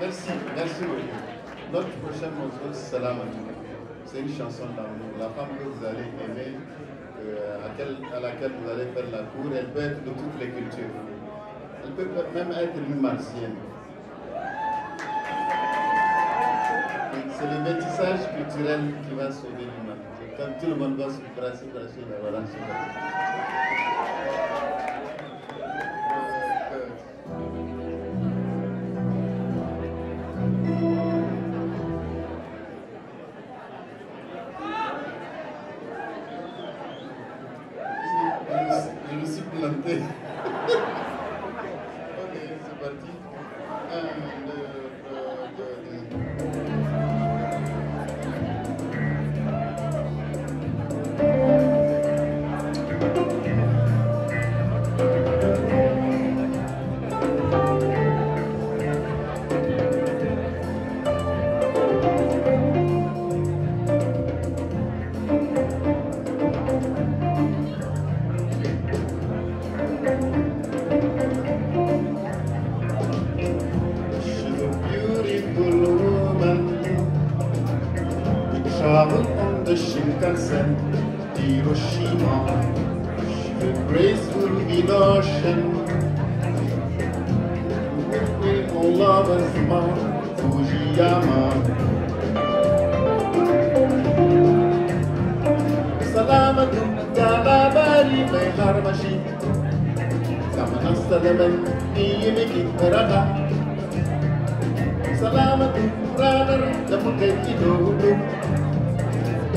Merci beaucoup. Notre prochaine morceau, Salam C'est une chanson d'amour. La femme que vous allez aimer, euh, à, quelle- à laquelle vous allez faire la cour, elle peut être de toutes les cultures. Elle peut même être une martienne. C'est le métissage culturel qui va sauver l'humanité. Quand tout le monde va se brasser, brasser, ben voilà, We travel on the Shinkansen to Hiroshima. A graceful Venusian. We all lovers Mount Fujiyama. Salamatun da labari mai harmashi. Zamanin salaman iya miki rana. Salamatu ranar da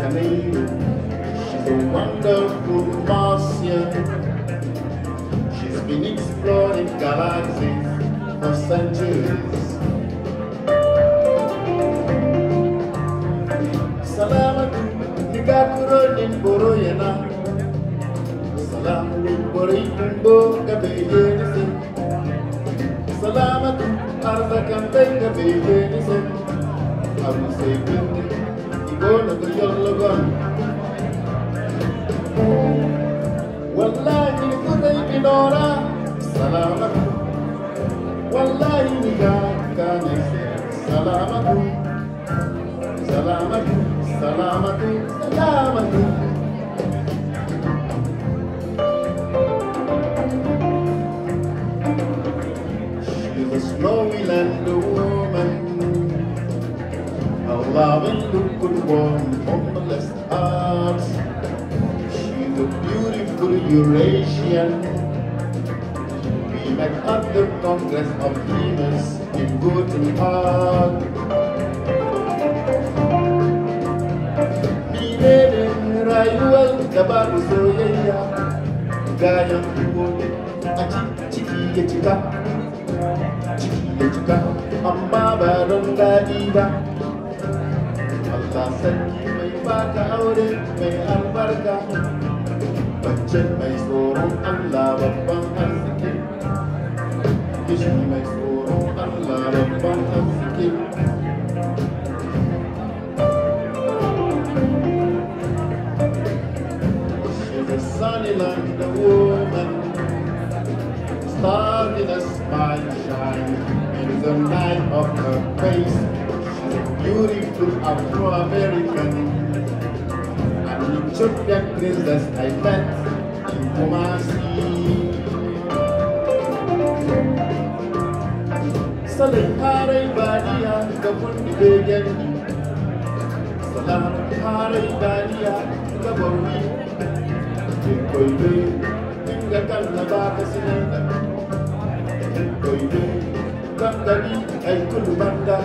She's a wonderful Martian. She's been exploring galaxies for centuries. Salamatu, nigakuro nimboro yana. Salamu nimboro ikumbo kabeyenisi. Salamatu, arzakan benga beyenisi. Abu say bindi, igona go yologon. Wallahi kudai binora. Good one from the left heart. She's a beautiful Eurasian. We met at the Congress of Venus in Gothenburg. menene rayuwar da babu soyayya gayan tuwo a ciki ya cika ciki ya cika amma ba don daɗi ba She's a sunny woman, star in a shine in the night of her face. Beautiful Afro-American, and an Ethiopian princess I met in Kumasi. Salin baniya ga begen Salam harai baniya ga bauri Koyde, inga kalla baka sinenda Koyde, kakari ay kulubanda